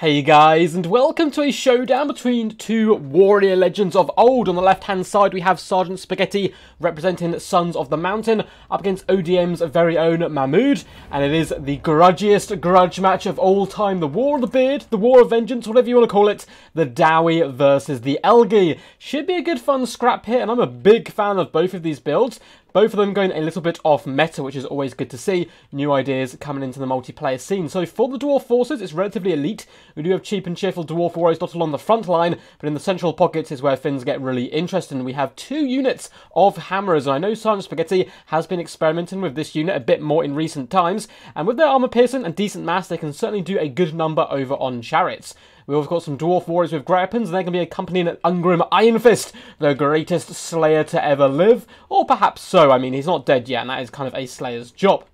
Hey guys, and welcome to a showdown between two warrior legends of old. On the left-hand side, we have Sergeant Spaghetti representing Sons of the Mountain up against ODM's very own Mahmood. And it is the grudgiest grudge match of all time. The War of the Beard, the War of Vengeance, whatever you want to call it. The Dawi versus the Elgi. Should be a good fun scrap here, and I'm a big fan of both of these builds. Both of them going a little bit off meta, which is always good to see. New ideas coming into the multiplayer scene. So for the Dwarf Forces, it's relatively elite. We do have cheap and cheerful Dwarf Warriors not along the front line, but in the central pockets is where things get really interesting. We have two units of Hammerers, and I know Sergeant Spaghetti has been experimenting with this unit a bit more in recent times, and with their armor piercing and decent mass, they can certainly do a good number over on chariots. We've got some Dwarf Warriors with great and they're going to be accompanying Ungrim Ironfist, the greatest Slayer to ever live. Or perhaps so, I mean, he's not dead yet, and that is kind of a Slayer's job.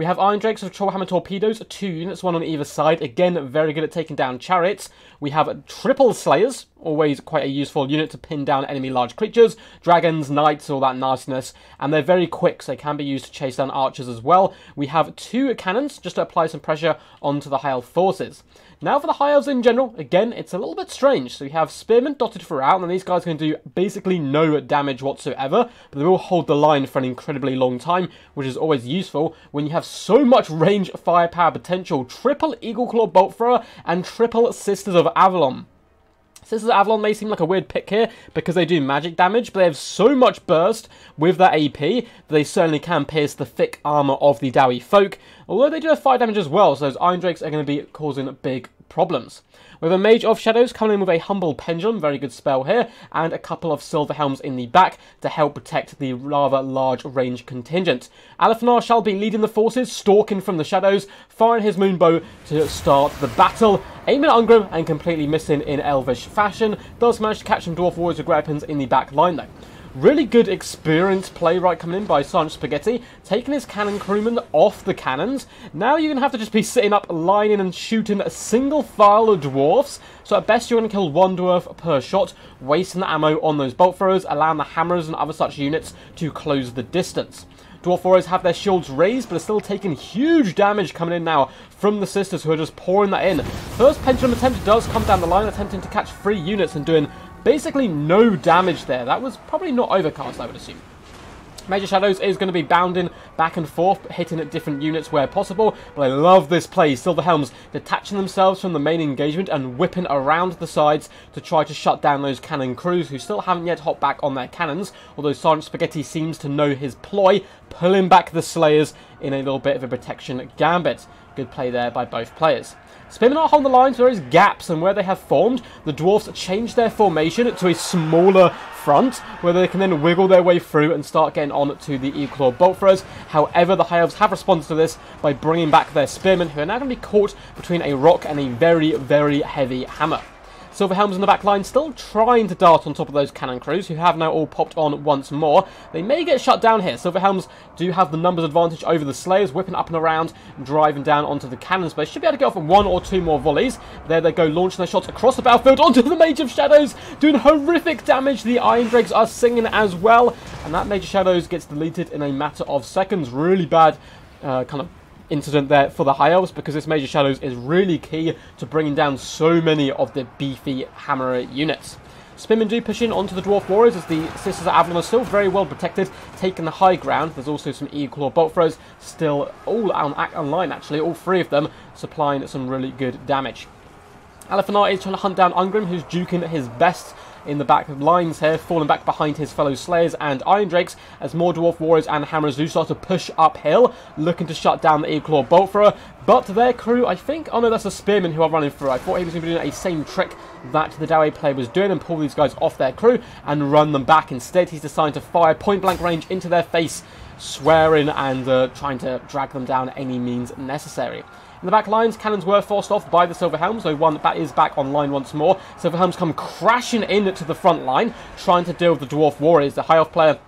We have Iron Drakes with Trollhammer Torpedoes, two units, one on either side. Again, very good at taking down chariots. We have Triple Slayers, always quite a useful unit to pin down enemy large creatures. Dragons, Knights, all that nastiness. And they're very quick, so they can be used to chase down archers as well. We have two cannons, just to apply some pressure onto the High Elf forces. Now for the High Elves in general, again, it's a little bit strange. So we have Spearmen dotted throughout, and these guys can do basically no damage whatsoever, but they will hold the line for an incredibly long time, which is always useful when you have so much range, firepower, potential. Triple Eagle Claw Bolt Thrower and triple Sisters of Avelorn. Sisters of Avelorn may seem like a weird pick here because they do magic damage, but they have so much burst with that AP that they certainly can pierce the thick armor of the Dawi folk. Although they do have fire damage as well, so those Iron Drakes are going to be causing big problems. Have a Mage of Shadows coming in with a Penumbral Pendulum, very good spell here, and a couple of Silver Helms in the back to help protect the rather large range contingent. Alith Anar shall be leading the forces, stalking from the shadows, firing his Moonbow to start the battle, aiming at Ungrim and completely missing in Elvish fashion, does manage to catch some Dwarf Warriors with weapons in the back line though. Really good experienced playwright coming in by Sergeant Spaghetti, taking his cannon crewmen off the cannons. Now you're going to have to just be sitting up, lining and shooting a single file of dwarfs. So at best you're going to kill one dwarf per shot, wasting the ammo on those bolt throwers, allowing the hammers and other such units to close the distance. Dwarf Warriors have their shields raised, but are still taking huge damage coming in now from the Sisters, who are just pouring that in. First Pendulum attempt does come down the line, attempting to catch three units and doing Basically no damage there. That was probably not overcast, I would assume. Mage of Shadows is going to be bounding back and forth, hitting at different units where possible, but I love this play. Silver Helms detaching themselves from the main engagement and whipping around the sides to try to shut down those cannon crews who still haven't yet hopped back on their cannons, although Sergeant Spaghetti seems to know his ploy, pulling back the Slayers in a little bit of a protection gambit. Good play there by both players. Are on the lines, there is gaps, and where they have formed, the dwarfs change their formation to a smaller front, where they can then wiggle their way through and start getting on to the Eagle bolt throwers. However, the High Elves have responded to this by bringing back their spearmen, who are now going to be caught between a rock and a very, very heavy hammer. Silver Helms in the back line still trying to dart on top of those cannon crews, who have now all popped on once more. They may get shut down here. Silver Helms do have the numbers advantage over the Slayers, whipping up and around, driving down onto the cannons, but should be able to get off one or two more volleys. There they go, launching their shots across the battlefield onto the Mage of Shadows, doing horrific damage. The Iron Drakes are singing as well, and that Mage of Shadows gets deleted in a matter of seconds. Really bad uh, kind of incident there for the High Elves because this Mage of Shadows is really key to bringing down so many of the beefy Hammerer units. Spearmen do push in onto the Dwarf Warriors as the Sisters of Avelorn are still very well protected, taking the high ground. There's also some Eagle Claw Bolt Throws still all on, act online actually, all three of them supplying some really good damage. Alith Anar is trying to hunt down Ungrim, who's duking his best in the back of lines here, falling back behind his fellow Slayers and Iron Drakes as more Dwarf Warriors and Hammers do start to push uphill, looking to shut down the Eagle Claw Bolt Thrower. But their crew, I think, oh no, that's a Spearman who are running through. I thought he was going to be doing a same trick that the Dawi player was doing and pull these guys off their crew and run them back. Instead, he's decided to fire point blank range into their face, swearing and uh, trying to drag them down any means necessary. In the back lines, cannons were forced off by the Silver Helms, though one that is back online once more. Silver Helms come crashing in to the front line, trying to deal with the Dwarf Warriors. The High Elf player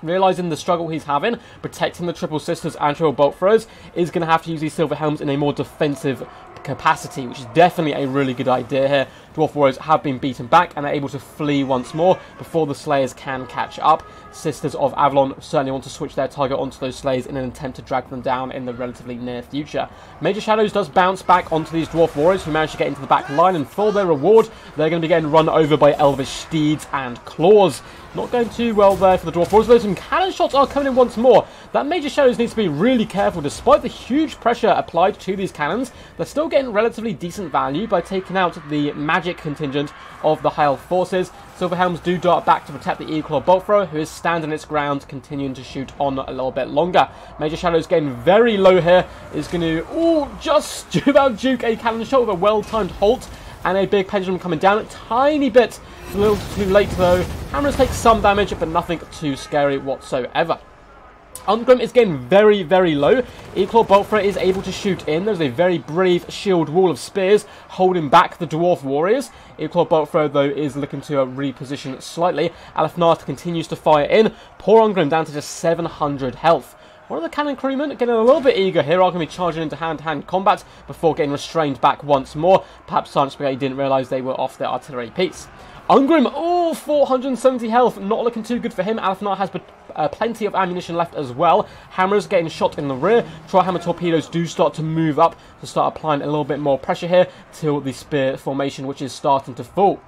Realising the struggle he's having, protecting the Triple Sisters and Triple Bolt Throwers, is going to have to use these Silver Helms in a more defensive capacity, which is definitely a really good idea here. Dwarf Warriors have been beaten back and are able to flee once more before the Slayers can catch up. Sisters of Avelorn certainly want to switch their target onto those Slayers in an attempt to drag them down in the relatively near future. Mage of Shadows does bounce back onto these Dwarf Warriors who manage to get into the back line and for their reward they're going to be getting run over by Elvish Steeds and Claws. Not going too well there for the Dwarf Warriors, though some cannon shots are coming in once more. That Mage of Shadows needs to be really careful. Despite the huge pressure applied to these cannons, they're still getting relatively decent value by taking out the magic contingent of the High Elf forces. Silverhelms do dart back to protect the Eagle Bolt Thrower, who is standing its ground, continuing to shoot on a little bit longer. Mage of Shadows getting very low here, is going to, oh, just about juke a cannon shot with a well-timed halt and a big pendulum coming down a tiny bit. A little too late though. Hammers take some damage, but nothing too scary whatsoever. Ungrim is getting very, very low. Eclaw Boltthrower is able to shoot in. There's a very brave shield wall of spears holding back the Dwarf Warriors. Eclaw Boltthrower, though, is looking to uh, reposition slightly. Alith Anar continues to fire in. Poor Ungrim down to just 700 health. One of the cannon crewmen getting a little bit eager here, are going to be charging into hand-to-hand -hand combat before getting restrained back once more. Perhaps Sergeant Spaghetti didn't realise they were off their artillery piece. Ungrim, oh, 470 health, not looking too good for him. Alith Anar has uh, plenty of ammunition left as well. Hammers getting shot in the rear. Trollhammer torpedoes do start to move up to start applying a little bit more pressure here till the spear formation, which is starting to fall.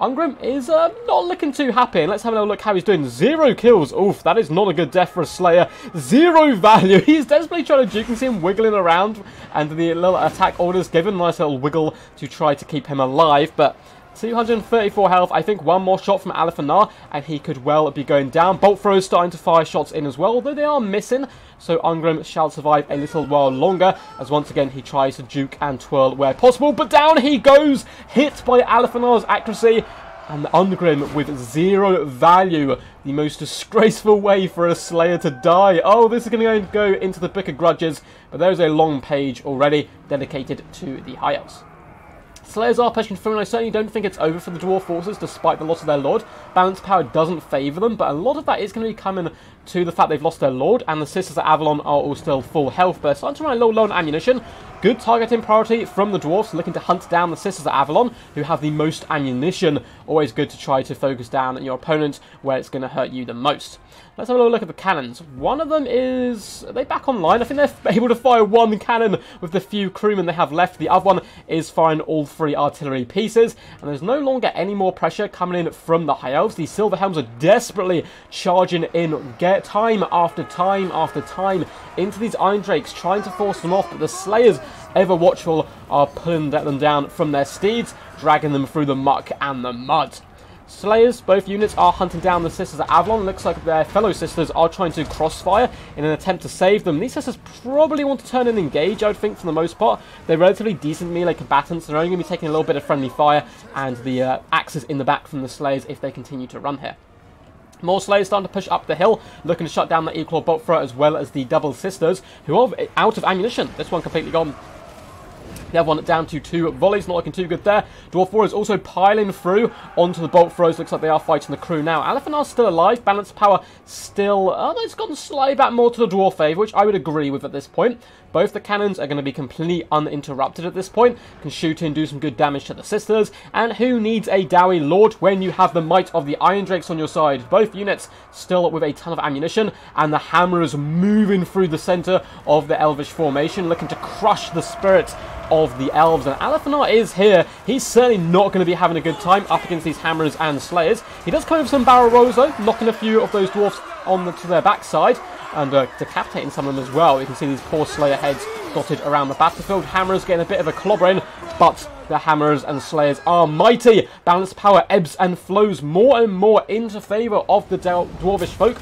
Ungrim is uh, not looking too happy. Let's have a look how he's doing. Zero kills. Oof, that is not a good death for a Slayer. Zero value. He's desperately trying to juke. You can see him wiggling around. And the little attack orders given. Nice little wiggle to try to keep him alive. But 234 health. I think one more shot from Alith Anar and he could well be going down. Bolt throws starting to fire shots in as well, although they are missing. So Ungrim shall survive a little while longer as once again he tries to juke and twirl where possible. But down he goes, hit by Alith Anar's accuracy. And Ungrim with zero value. The most disgraceful way for a Slayer to die. Oh, this is going to go into the Book of Grudges. But there's a long page already dedicated to the High Elves. Slayers are pushing through, and I certainly don't think it's over for the Dwarf forces despite the loss of their lord. Balance power doesn't favour them, but a lot of that is going to be coming to the fact they've lost their lord, and the Sisters of Avelorn are all still full health, but starting to run a little low on ammunition. Good targeting priority from the Dwarfs, looking to hunt down the Sisters of Avelorn, who have the most ammunition. Always good to try to focus down your opponent where it's going to hurt you the most. Let's have a little look at the cannons. One of them is... Are they back online? I think they're able to fire one cannon with the few crewmen they have left. The other one is firing all three artillery pieces. And there's no longer any more pressure coming in from the High Elves. The Silver Helms are desperately charging in get time after time after time into these Iron Drakes, trying to force them off. But the Slayers, ever watchful, are pulling them down from their steeds, dragging them through the muck and the mud. Slayers, both units are hunting down the Sisters at Avelorn. Looks like their fellow sisters are trying to crossfire in an attempt to save them. These sisters probably want to turn and engage, I would think, for the most part. They're relatively decent melee combatants. They're only going to be taking a little bit of friendly fire and the uh, axes in the back from the Slayers if they continue to run here. More Slayers starting to push up the hill, looking to shut down the Eagle Bolt as well as the Double Sisters, who are out of ammunition. This one completely gone. The other one down to two volleys, not looking too good there. Dwarf Warriors also piling through onto the bolt throws. Looks like they are fighting the crew now. Alith Anar's still alive. Balance power still... Oh, it's gotten slightly back more to the Dwarf favour, which I would agree with at this point. Both the cannons are going to be completely uninterrupted at this point. Can shoot in, do some good damage to the sisters. And who needs a Dawi Lord when you have the might of the Iron Drakes on your side? Both units still with a ton of ammunition. And the Hammerers moving through the centre of the Elvish formation, looking to crush the spirits of the elves. And Alith Anar is here. He's certainly not going to be having a good time up against these hammers and slayers. He does come with some barrel rolls though, knocking a few of those dwarfs on the, to their backside and uh, decapitating some of them as well. You can see these poor slayer heads dotted around the battlefield. Hammers getting a bit of a clobbering, but the hammers and slayers are mighty. Balance power ebbs and flows more and more into favour of the dwarvish folk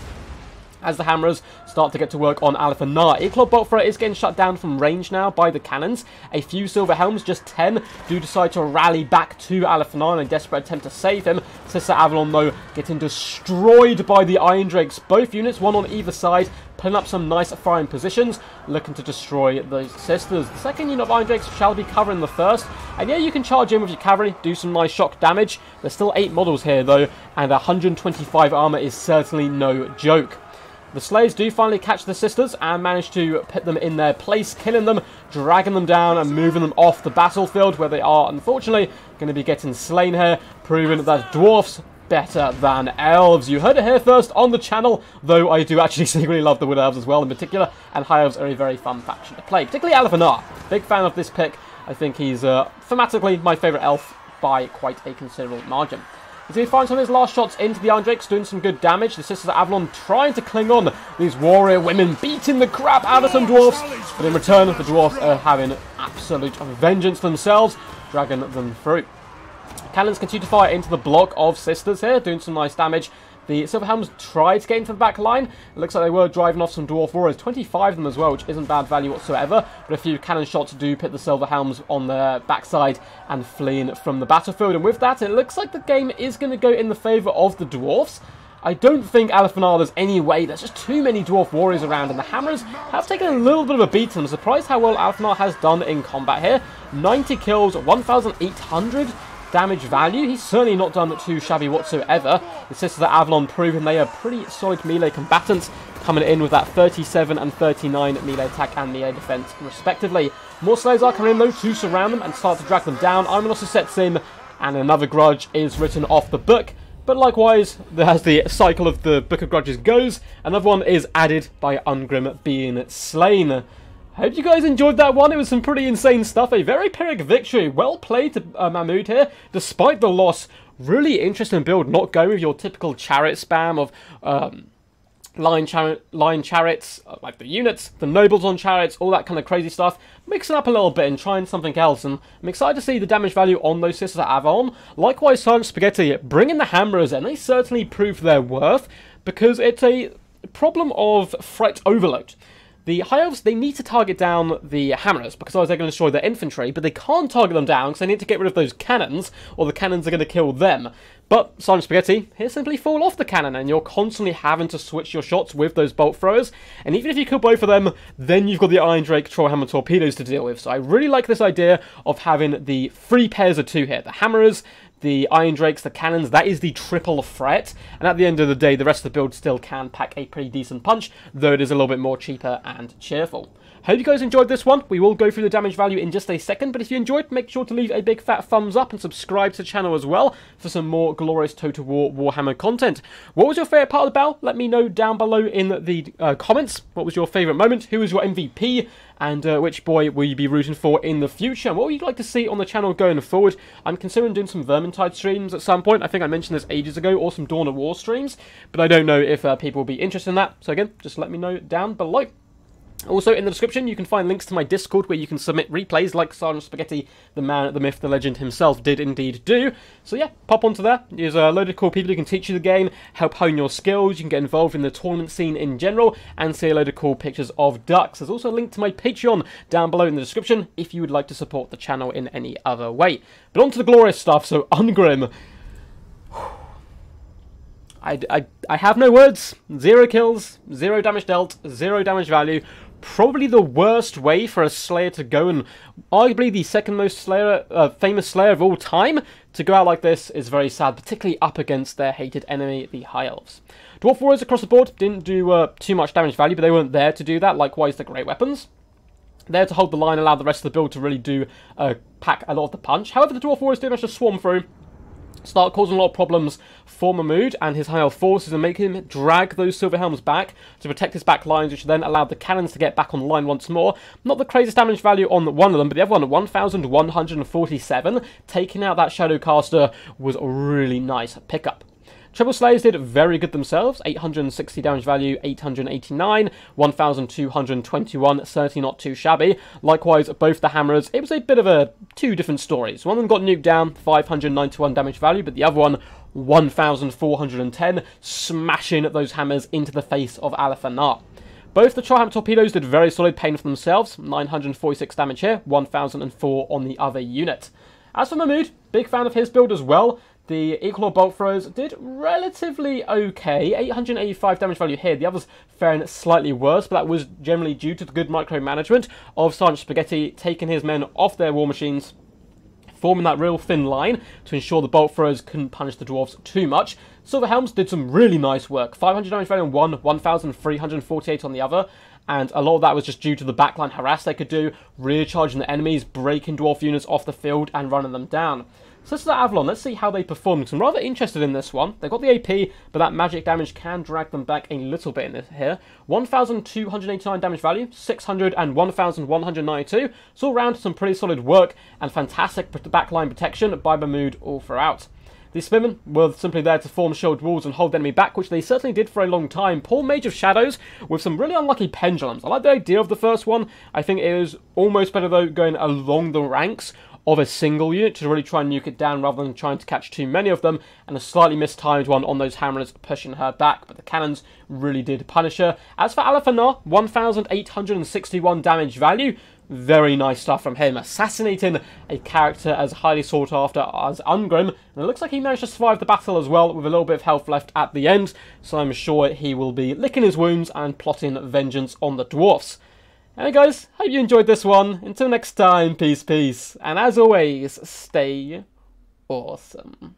as the Hammerers start to get to work on Alpha Eclod Botfra is getting shut down from range now by the cannons. A few Silver Helms, just 10, do decide to rally back to Alpha in a desperate attempt to save him. Sister Avelorn, though, getting destroyed by the Iron Drakes. Both units, one on either side, putting up some nice firing positions, looking to destroy the sisters. The second unit of Iron Drakes shall be covering the first, and yeah, you can charge in with your cavalry, do some nice shock damage. There's still 8 models here, though, and 125 armor is certainly no joke. The Slayers do finally catch the sisters and manage to put them in their place, killing them, dragging them down and moving them off the battlefield where they are unfortunately going to be getting slain here, proving that dwarfs better than elves. You heard it here first on the channel, though I do actually secretly love the Wood Elves as well in particular, and High Elves are a very fun faction to play, particularly Alith Anar. Big fan of this pick. I think he's uh, thematically my favourite elf by quite a considerable margin. As he finds some of his last shots into the Iron Drakes, doing some good damage. The Sisters of Avelorn trying to cling on. These warrior women beating the crap out of some dwarfs. But in return, the dwarfs are having absolute vengeance themselves, dragging them through. Cannons continue to fire into the block of Sisters here, doing some nice damage. The Silverhelms tried to get into the back line. It looks like they were driving off some Dwarf Warriors. 25 of them as well, which isn't bad value whatsoever. But a few cannon shots do put the Silverhelms on their backside and fleeing from the battlefield. And with that, it looks like the game is going to go in the favour of the Dwarfs. I don't think there's any way. There's just too many Dwarf Warriors around, and the Hammers have taken a little bit of a beating. I'm surprised how well Alith Anar has done in combat here. 90 kills, 1,800 damage value. He's certainly not done too shabby whatsoever. The Sisters of Avelorn proven they are pretty solid melee combatants, coming in with that 37 and 39 melee attack and melee defense, respectively. More Slayers are coming in, though, to surround them and start to drag them down. Iron also sets in, and another grudge is written off the book. But likewise, as the cycle of the Book of Grudges goes, another one is added by Ungrim being slain. Hope you guys enjoyed that one. It was some pretty insane stuff. A very Pyrrhic victory. Well played to uh, Mahmood here. Despite the loss, really interesting build. Not going with your typical chariot spam of um, line, line chariots, uh, like the units, the nobles on chariots, all that kind of crazy stuff. Mixing up a little bit and trying something else. And I'm excited to see the damage value on those sisters at Avon. Likewise, Sergeant Spaghetti bringing the hammerers and they certainly prove their worth because it's a problem of threat overload. The High Elves, they need to target down the Hammerers, because otherwise they're going to destroy their infantry, but they can't target them down, because they need to get rid of those cannons, or the cannons are going to kill them. But Simon Spaghetti, here simply fall off the cannon, and you're constantly having to switch your shots with those bolt throwers, and even if you kill both of them, then you've got the Iron Drake Trollhammer torpedoes to deal with. So I really like this idea of having the three pairs of two here, the Hammerers, the Iron Drakes, the cannons, that is the triple threat. And at the end of the day, the rest of the build still can pack a pretty decent punch, though it is a little bit more cheaper and cheerful. Hope you guys enjoyed this one. We will go through the damage value in just a second, but if you enjoyed, make sure to leave a big fat thumbs up and subscribe to the channel as well for some more glorious Total War Warhammer content. What was your favourite part of the battle? Let me know down below in the uh, comments. What was your favourite moment? Who was your MVP? and uh, which boy will you be rooting for in the future? And What would you like to see on the channel going forward? I'm considering doing some Vermintide streams at some point. I think I mentioned this ages ago, or some Dawn of War streams, but I don't know if uh, people will be interested in that. So again, just let me know down below. Also, in the description, you can find links to my Discord where you can submit replays like Sergeant Spaghetti, the man, at the myth, the legend himself did indeed do. So yeah, pop onto there. There's a load of cool people who can teach you the game, help hone your skills, you can get involved in the tournament scene in general, and see a load of cool pictures of ducks. There's also a link to my Patreon down below in the description if you would like to support the channel in any other way. But on to the glorious stuff, so Ungrim. I, I, I have no words. Zero kills, zero damage dealt, zero damage value probably the worst way for a Slayer to go, and arguably the second most Slayer, uh, famous Slayer of all time, to go out like this is very sad, particularly up against their hated enemy, the High Elves. Dwarf Warriors across the board didn't do uh, too much damage value, but they weren't there to do that, likewise the Great Weapons. There to hold the line, allow the rest of the build to really do uh, pack a lot of the punch. However, the Dwarf Warriors did manage to swarm through, start causing a lot of problems for Mahmood and his high forces and make him drag those silver helms back to protect his back lines, which then allowed the cannons to get back on line once more. Not the craziest damage value on one of them, but the other one, 1,147. Taking out that Shadowcaster was a really nice pickup. Triple Slayers did very good themselves, 860 damage value, 889, 1221, certainly not too shabby. Likewise, both the Hammerers, it was a bit of a two different stories. One of them got nuked down, 591 damage value, but the other one, 1410, smashing those hammers into the face of Alith Anar. Both the Trollhammer torpedoes did very solid pain for themselves, 946 damage here, 1004 on the other unit. As for Mahmood, big fan of his build as well. The Eagle Bolt Throws did relatively okay. 885 damage value here. The others faring slightly worse, but that was generally due to the good micromanagement of Sergeant Spaghetti taking his men off their war machines forming that real thin line to ensure the bolt throwers couldn't punish the dwarves too much. Silver Helms did some really nice work. 500 damage value on one, 1,348 on the other, and a lot of that was just due to the backline harass they could do, recharging the enemies, breaking dwarf units off the field, and running them down. So the Avelorn. Let's see how they perform. I'm rather interested in this one. They've got the AP, but that magic damage can drag them back a little bit in this here. 1,289 damage value, 600 and 1,192. So all round some pretty solid work and fantastic backline protection by Mahmood all throughout. The Spearmen were simply there to form shield walls and hold the enemy back, which they certainly did for a long time. Poor Mage of Shadows with some really unlucky pendulums. I like the idea of the first one. I think it is almost better, though, going along the ranks of a single unit to really try and nuke it down rather than trying to catch too many of them, and a slightly mistimed one on those Hammerers pushing her back, but the cannons really did punish her. As for Alith Anar, 1,861 damage value, very nice stuff from him, assassinating a character as highly sought after as Ungrim, and it looks like he managed to survive the battle as well with a little bit of health left at the end, so I'm sure he will be licking his wounds and plotting vengeance on the dwarfs. Anyway guys, hope you enjoyed this one. Until next time, peace, peace. And as always, stay awesome.